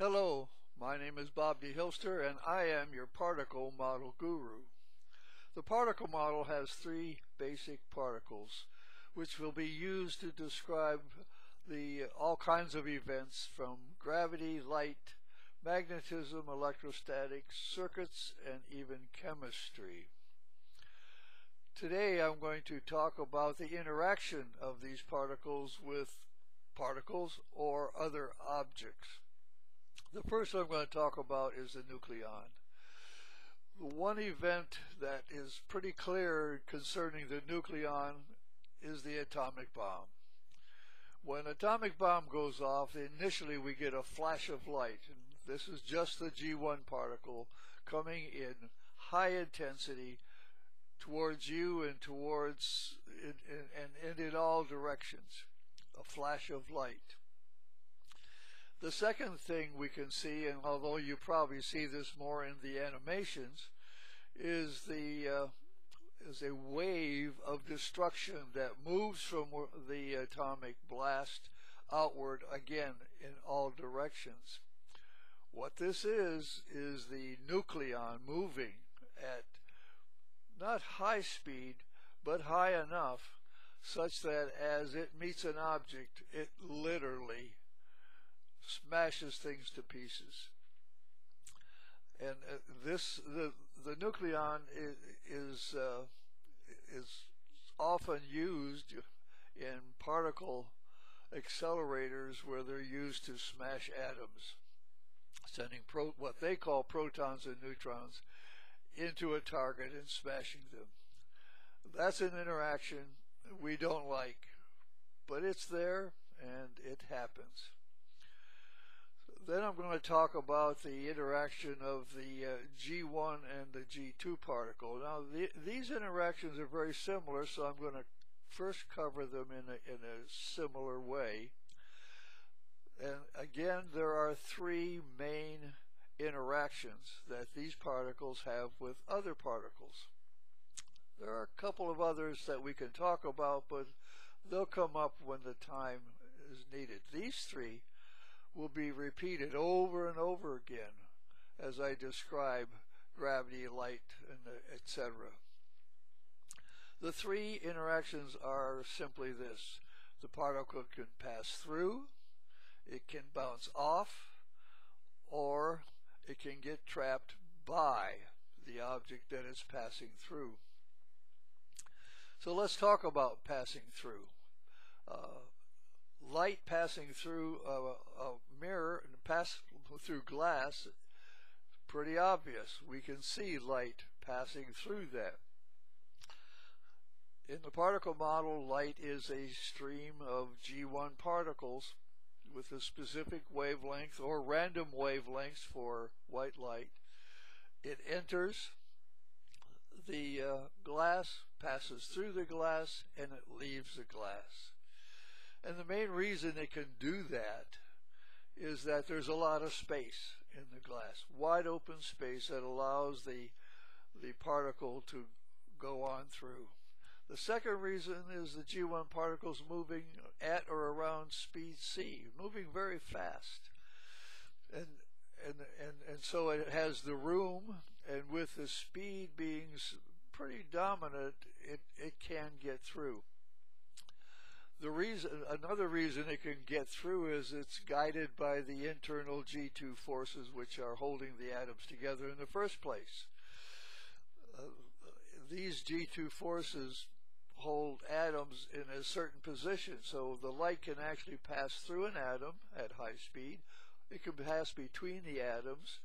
Hello, my name is Bob de Hilster and I am your particle model guru. The particle model has three basic particles which will be used to describe the all kinds of events from gravity, light, magnetism, electrostatics, circuits, and even chemistry. Today I'm going to talk about the interaction of these particles with particles or other objects. The first I'm going to talk about is the nucleon. The one event that is pretty clear concerning the nucleon is the atomic bomb. When atomic bomb goes off, initially we get a flash of light, and this is just the G1 particle coming in high intensity towards you and towards and, and in all directions a flash of light the second thing we can see and although you probably see this more in the animations is the uh, is a wave of destruction that moves from the atomic blast outward again in all directions. What this is is the nucleon moving at not high speed, but high enough such that as it meets an object, it literally smashes things to pieces. And uh, this, the, the nucleon is, is, uh, is often used in particle accelerators where they're used to smash atoms, sending pro, what they call protons and neutrons into a target and smashing them. That's an interaction we don't like, but it's there and it happens. Then I'm going to talk about the interaction of the uh, G1 and the G2 particle. Now, the, these interactions are very similar, so I'm going to first cover them in a, in a similar way. And again, there are three main interactions that these particles have with other particles. There are a couple of others that we can talk about, but they'll come up when the time is needed. These three will be repeated over and over again as I describe gravity, light, and etc. The three interactions are simply this. The particle can pass through, it can bounce off, or it can get trapped by the object that it's passing through. So let's talk about passing through. Uh, light passing through a, a mirror and pass through glass, pretty obvious. We can see light passing through that. In the particle model, light is a stream of G1 particles with a specific wavelength or random wavelengths for white light. It enters the uh, glass, passes through the glass, and it leaves the glass. And the main reason it can do that is that there's a lot of space in the glass, wide open space that allows the the particle to go on through. The second reason is the G1 particles moving at or around speed c, moving very fast. And, and, and, and so it has the room, and with the speed being pretty dominant, it, it can get through. The reason, another reason it can get through is it's guided by the internal G2 forces which are holding the atoms together in the first place. Uh, these G2 forces hold atoms in a certain position. So the light can actually pass through an atom at high speed. It can pass between the atoms,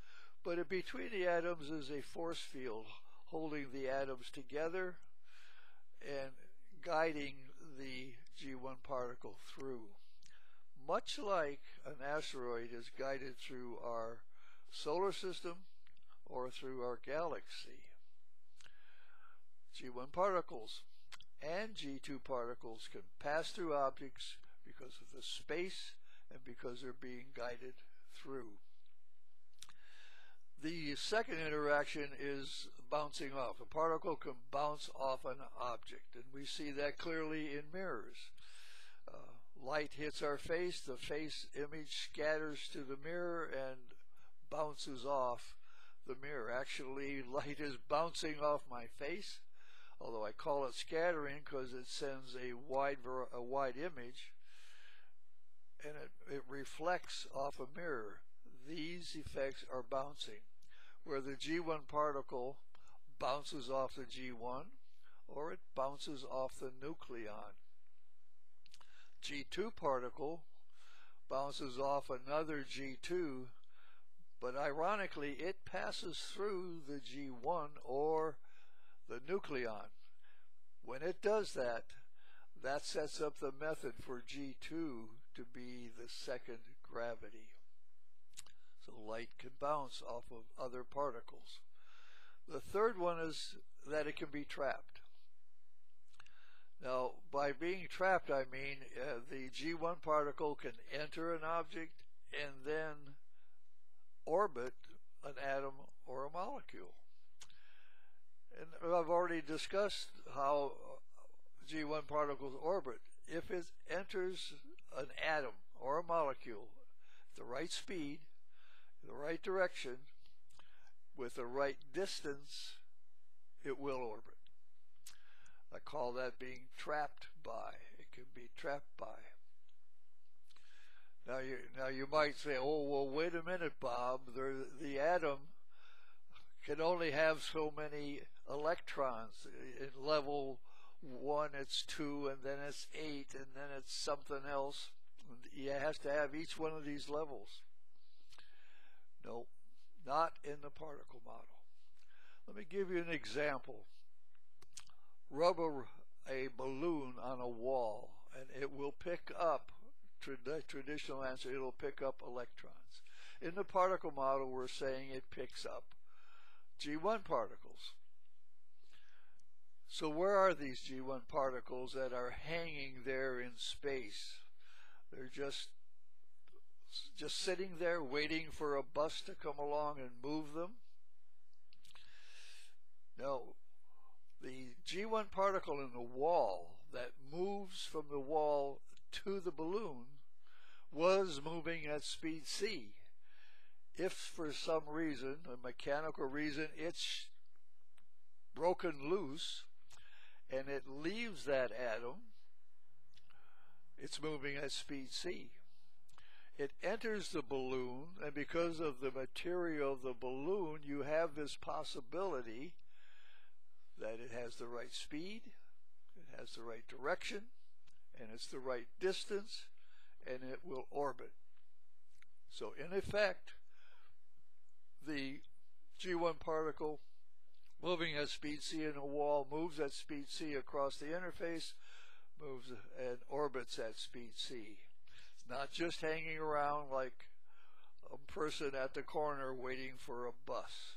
but between the atoms is a force field holding the atoms together and guiding the G1 particle through. Much like an asteroid is guided through our solar system or through our galaxy. G1 particles and G2 particles can pass through objects because of the space and because they're being guided through. The second interaction is bouncing off. A particle can bounce off an object, and we see that clearly in mirrors. Uh, light hits our face, the face image scatters to the mirror and bounces off the mirror. Actually, light is bouncing off my face, although I call it scattering because it sends a wide a wide image and it, it reflects off a mirror. These effects are bouncing, where the G1 particle bounces off the G1 or it bounces off the nucleon. G2 particle bounces off another G2, but ironically it passes through the G1 or the nucleon. When it does that, that sets up the method for G2 to be the second gravity. So light can bounce off of other particles. The third one is that it can be trapped. Now, by being trapped, I mean uh, the G1 particle can enter an object and then orbit an atom or a molecule. And I've already discussed how G1 particles orbit. If it enters an atom or a molecule at the right speed, the right direction, with the right distance, it will orbit. I call that being trapped by. It can be trapped by. Now you now you might say, oh well, wait a minute, Bob. The atom can only have so many electrons. In level one, it's two, and then it's eight, and then it's something else. It has to have each one of these levels. No, not in the particle model. Let me give you an example. Rub a, a balloon on a wall and it will pick up traditional answer it'll pick up electrons. In the particle model we're saying it picks up g1 particles. So where are these g1 particles that are hanging there in space? They're just just sitting there waiting for a bus to come along and move them no the G1 particle in the wall that moves from the wall to the balloon was moving at speed c. If for some reason, a mechanical reason, it's broken loose and it leaves that atom, it's moving at speed c. It enters the balloon, and because of the material of the balloon, you have this possibility that it has the right speed, it has the right direction, and it's the right distance, and it will orbit. So in effect, the G1 particle moving at speed c in a wall moves at speed c across the interface, moves and orbits at speed c. Not just hanging around like a person at the corner waiting for a bus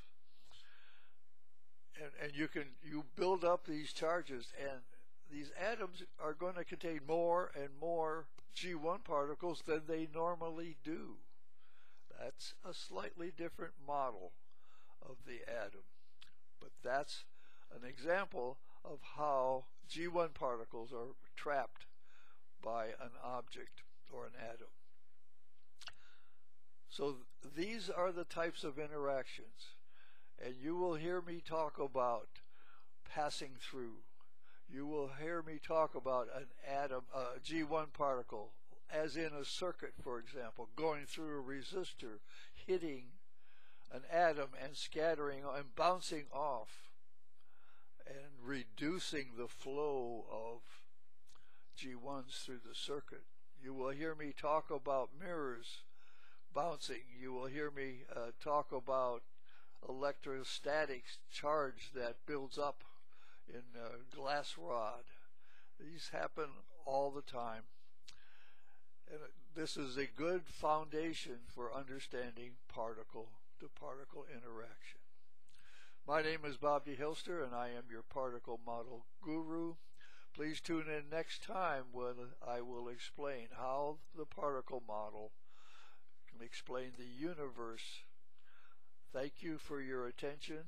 and, and you can you build up these charges and these atoms are going to contain more and more G1 particles than they normally do. That's a slightly different model of the atom. But that's an example of how G1 particles are trapped by an object or an atom. So these are the types of interactions and you will hear me talk about passing through. You will hear me talk about an atom, a G1 particle, as in a circuit, for example, going through a resistor, hitting an atom and scattering and bouncing off and reducing the flow of G1s through the circuit. You will hear me talk about mirrors bouncing. You will hear me uh, talk about electrostatic charge that builds up in a glass rod. These happen all the time. And this is a good foundation for understanding particle to particle interaction. My name is Bob de Hilster and I am your particle model guru. Please tune in next time when I will explain how the particle model can explain the universe Thank you for your attention.